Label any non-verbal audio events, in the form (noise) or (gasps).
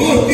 Oh! (gasps) (gasps)